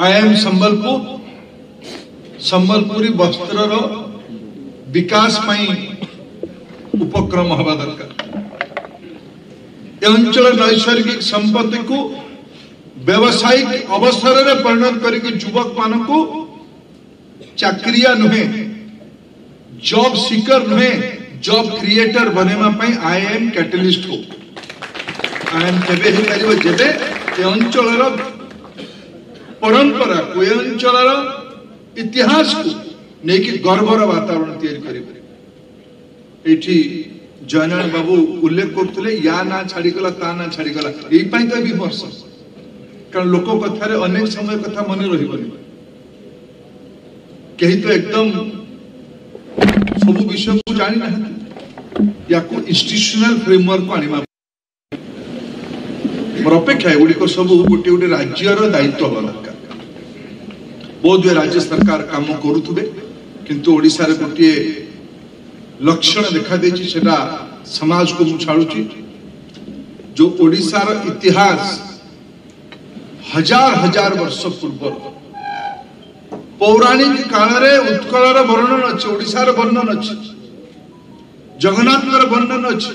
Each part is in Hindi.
आई एम संबलपुर संबलपुरी वस्त्र विकास उपक्रम हवा दरकार अंचल नैसर्गिक संपत्ति को व्यावसायिक अवसर में परिणत करवक मान को चक्रिया नुहे जॉब सीकर नुहे जॉब क्रिएटर बनवाई आई एम कैटलिस्ट हो आई एम जेबे अंचल परंपरा ए अंचल इतिहास को लेकिन गर्वर वातावरण ताकि जयनारायण बाबू उल्लेख करते या ना छाड़गला ता ना छाड़गला यही तो विमर्श कारण लोक कथार अनेक समय कथा मन रही कहीं तो एकदम सब विषय को जानी ना या को इंस्टीट्यूशनल फ्रेमवर्क को आने ମୋର ଅପେକ୍ଷା ଏଗୁଡ଼ିକ ସବୁ ଗୋଟିଏ ଗୋଟିଏ ରାଜ୍ୟର ଦାୟିତ୍ୱ ହେବା ଦରକାର ବୋଧ ହୁଏ ରାଜ୍ୟ ସରକାର କାମ କରୁଥିବେ କିନ୍ତୁ ଓଡ଼ିଶାରେ ଗୋଟିଏ ଲକ୍ଷଣ ଦେଖାଦେଇଛି ସେଟା ସମାଜକୁ ମୁଁ ଛାଡ଼ୁଛି ଯୋଉ ଓଡ଼ିଶାର ଇତିହାସ ହଜାର ହଜାର ବର୍ଷ ପୂର୍ବରୁ ପୌରାଣିକ କାଳରେ ଉତ୍କଳର ବର୍ଣ୍ଣନ ଅଛି ଓଡ଼ିଶାର ବର୍ଣ୍ଣନ ଅଛି ଜଗନ୍ନାଥଙ୍କର ବର୍ଣ୍ଣନ ଅଛି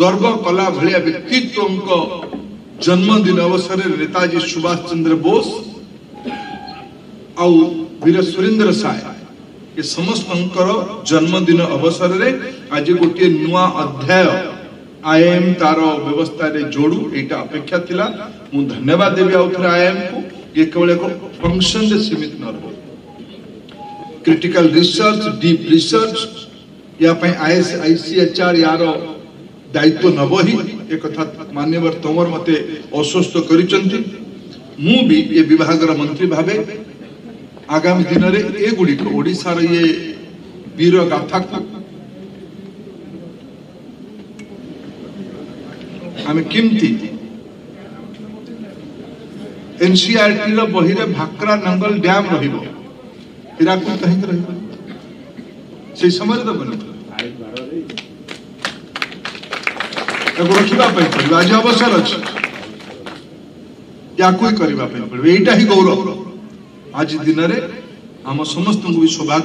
गर्व कला भाया व्यक्तित्व जन्मदिन अवसर नेताजी सुभाष चंद्र बोस आर सुरेन्द्र साय ये समस्त जन्मदिन अवसर में आज गोटे नुआ अध्याय आई एम तार व्यवस्था रे जोड़ू एटा अपेक्षा था मुझे धन्यवाद देवी आउ थे आई एम को ये केवल एक फंक्शन सीमित न रो क्रिटिकल रिसर्च डीप रिसर्च या पे आईएसआईसीएचआर यारो দায়িত্ব নব হি একথা মান্যবর তোমার মতো অস্বস্থ করেছেন মু এ বিভাগের মন্ত্রী ভাবে আগামী দিনের এগুড়ি ওড়শার ইয়ে বীর গাথা আমি কমতি এনসিআরটি র বহিরে ভাকরা নঙ্গল ড্যাম রহব হীরাকুদ কাহিকি রহব সেই সময় তো দেবনি আগুৰকি দা পইৰি আজি অৱসৰ আছে дяকুয় কৰিব পাৰিব এইটা হেই গৌৰৱ আজি দিনৰে আমা সমস্তকৈ শোভাত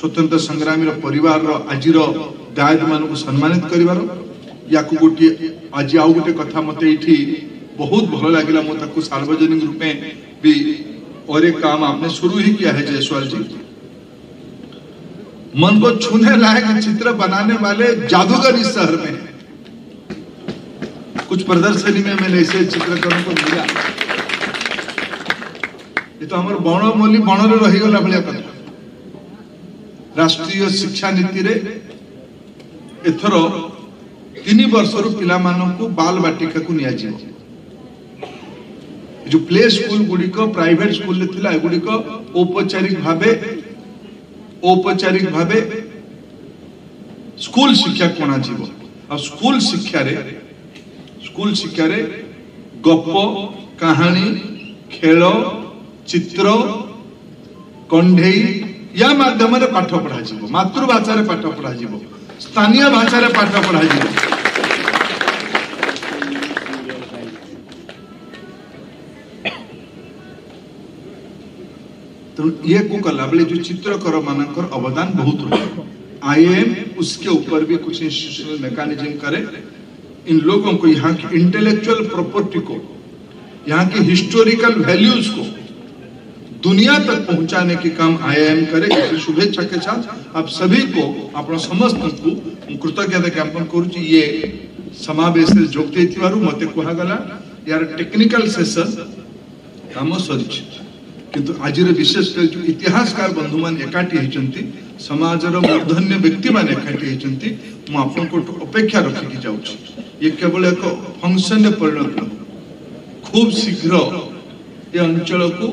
स्वतन्त्र সংগ্ৰামীৰ পৰিৱাৰৰ আজিৰ দাজ মানুক সন্মানিত কৰিব ইয়াক গটি আজি আউ গটে কথা মতে ইটি বহুত ভাল লাগিলা মই তাকো সামাজনিক ৰূপে বি অৰে কাম আপনে শুরুই কিয়া হে জয়শলজি मन को छूने लायक चित्र बनाने वाले जादूगर इस शहर में कुछ प्रदर्शनी में मैंने ऐसे चित्रकारों को मिला ये तो हमारे बण बोली बण में रही गला भाया कथा राष्ट्रीय शिक्षा नीति रे एथर तीन वर्ष रु पिलाମାନଙ୍କୁ ବାଲ ବାଟିକାକୁ ନିଆଯିବ जो प्ले स्कूल गुड़िक प्राइवेट स्कूल थी एगुड़िक औपचारिक भावे ଔପଚାରିକ ଭାବେ ସ୍କୁଲ ଶିକ୍ଷା କଣାଯିବ ଆଉ ସ୍କୁଲ ଶିକ୍ଷାରେ ସ୍କୁଲ ଶିକ୍ଷାରେ ଗପ କାହାଣୀ ଖେଳ ଚିତ୍ର କଣ୍ଢେଇ ୟା ମାଧ୍ୟମରେ ପାଠ ପଢ଼ାଯିବ ମାତୃଭାଷାରେ ପାଠ ପଢ଼ାଯିବ ସ୍ଥାନୀୟ ଭାଷାରେ ପାଠ ପଢ଼ାଯିବ तो ये कुकला बोले जो चित्रकर मान अवदान बहुत रहे आईएम उसके ऊपर भी कुछ इंस्टीट्यूशनल मेकानिजम करे इन लोगों को यहाँ की इंटेलेक्चुअल प्रॉपर्टी को यहाँ की हिस्टोरिकल वैल्यूज को दुनिया तक पहुंचाने के काम आईआईएम करे इसी शुभेच्छा के साथ आप सभी को अपना समस्त को कृतज्ञता ज्ञापन करूँ ये समावेश जोगते मत कहगला यार टेक्निकल सेसन कम सरी किंतु आज विशेष इतिहासकार बंधु मान एकाठी समाज मूर्धन्य व्यक्ति मान एकाठी अपेक्षा रखी ये केवल एक फंक्शन परिणत हो खूब शीघ्र ये अंचल को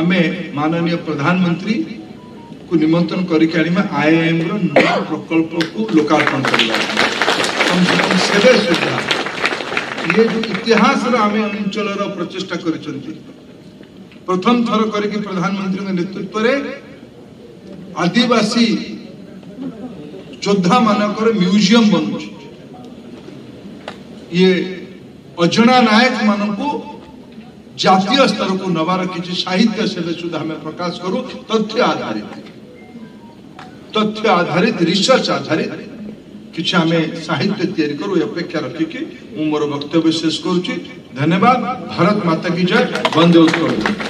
आम माननीय प्रधानमंत्री को निमंत्रण कर आई एम रकल्प को लोकार्पण कर ये जो इतिहास आम अंचल प्रचेषा कर प्रथम थर कर प्रधानमंत्री नेतृत्व में आदिवासी योद्धा যোদ্ধা म्यूजियम মিউজিয়াম ये अजणा नायक मान को জাতীয় स्तर को नवार किसी साहित्य से सुधा में प्रकाश करू तथ्य आधारित तथ्य आधारित रिसर्च आधारित किसी आम साहित्य तैयारी करू अपेक्षा रखिकी मोर वक्तव्य शेष करुच्ची धन्यवाद भारत माता की जय बंदे उत्तर